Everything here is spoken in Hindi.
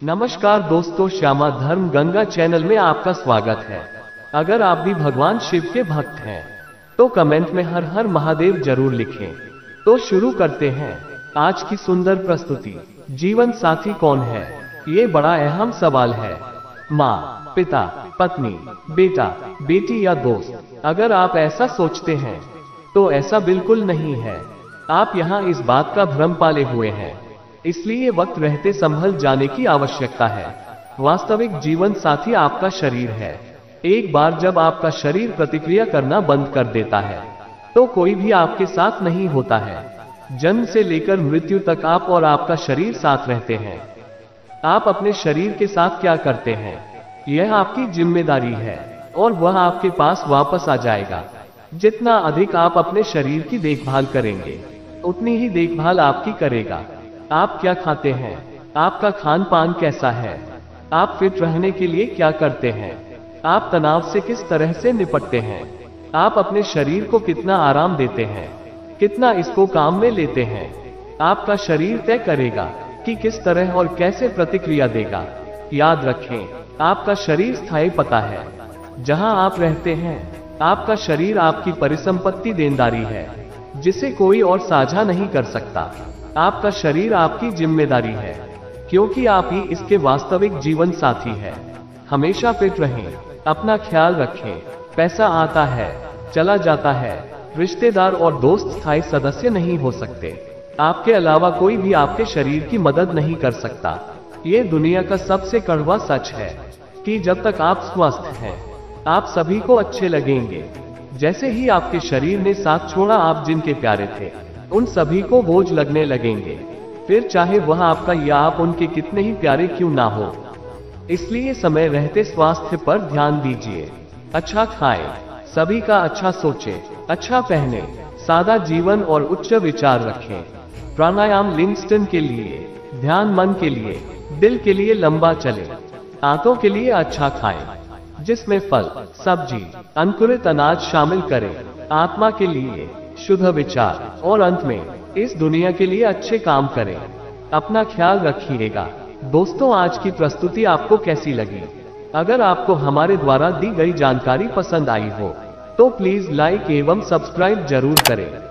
नमस्कार दोस्तों, श्यामा धर्म गंगा चैनल में आपका स्वागत है। अगर आप भी भगवान शिव के भक्त हैं तो कमेंट में हर हर महादेव ज़रूर लिखें। तो शुरू करते हैं। आज की सुंदर प्रस्तुति, जीवन साथी कौन है? ये बड़ा अहम सवाल है। माँ, पिता, पत्नी, बेटा, बेटी या दोस्त, अगर आप ऐसा सोचते हैं तो ऐसा बिल्कुल नहीं है। आप यहाँ इस बात का भ्रम पाले हुए हैं। इसलिए वक्त रहते संभल जाने की आवश्यकता है। वास्तविक जीवन साथी आपका शरीर है। एक बार जब आपका शरीर प्रतिक्रिया करना बंद कर देता है तो कोई भी आपके साथ नहीं होता है। जन्म से लेकर मृत्यु तक आप और आपका शरीर साथ रहते हैं। आप अपने शरीर के साथ क्या करते हैं? यह आपकी ज़िम्मेदारी है और वह आपके पास वापस आ जाएगा। जितना अधिक आप अपने शरीर की देखभाल करेंगे, उतनी ही देखभाल आपकी करेगा। आप क्या खाते हैं? आपका खान पान कैसा है? आप फिट रहने के लिए क्या करते हैं? आप तनाव से किस तरह से निपटते हैं? आप अपने शरीर को कितना आराम देते हैं? कितना इसको काम में लेते हैं? आपका शरीर तय करेगा कि किस तरह और कैसे प्रतिक्रिया देगा। याद रखें, आपका शरीर स्थायी पता है। जहाँ आप रहते हैं, आपका शरीर आपकी परिसंपत्ति देनदारी है। जिसे कोई और साझा नहीं कर सकता। आपका शरीर आपकी ज़िम्मेदारी है, क्योंकि आप ही इसके वास्तविक जीवन साथी है। हमेशा फिट रहें, अपना ख्याल रखें, पैसा आता है, चला जाता है, रिश्तेदार और दोस्त स्थायी सदस्य नहीं हो सकते। आपके अलावा कोई भी आपके शरीर की मदद नहीं कर सकता। ये दुनिया का सबसे कड़वा सच है कि जब तक आप स्वस्थ हैं, आप सभी को अच्छे लगेंगे। जैसे ही आपके शरीर ने साथ छोड़ा आप जिनके प्यारे थे उन सभी को बोझ लगने लगेंगे। फिर चाहे वह आपका या आप उनके कितने ही प्यारे क्यों ना हो। इसलिए समय रहते स्वास्थ्य पर ध्यान दीजिए। अच्छा खाएँ, सभी का अच्छा सोचें, अच्छा पहने सादा जीवन और उच्च विचार रखें। प्राणायाम लिंगस्टन के लिए ध्यान मन के लिए दिल के लिए लंबा चले आंतों के लिए अच्छा खाएँ। जिसमें फल, सब्ज़ी, अंकुरित अनाज शामिल करें। आत्मा के लिए शुद्ध विचार। और अंत में, इस दुनिया के लिए अच्छे काम करें। अपना ख्याल रखिएगा। दोस्तों, आज की प्रस्तुति आपको कैसी लगी? अगर आपको हमारे द्वारा दी गई जानकारी पसंद आई हो तो प्लीज़ लाइक एवं सब्सक्राइब ज़रूर करें।